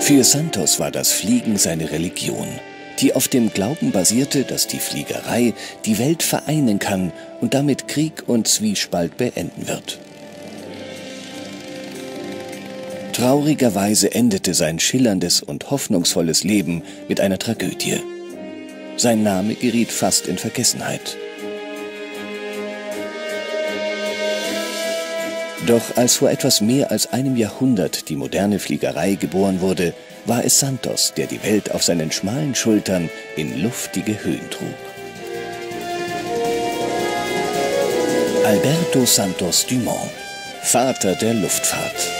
Für Santos war das Fliegen seine Religion, die auf dem Glauben basierte, dass die Fliegerei die Welt vereinen kann und damit Krieg und Zwiespalt beenden wird. Traurigerweise endete sein schillerndes und hoffnungsvolles Leben mit einer Tragödie. Sein Name geriet fast in Vergessenheit. Doch als vor etwas mehr als einem Jahrhundert die moderne Fliegerei geboren wurde, war es Santos, der die Welt auf seinen schmalen Schultern in luftige Höhen trug. Alberto Santos Dumont, Vater der Luftfahrt.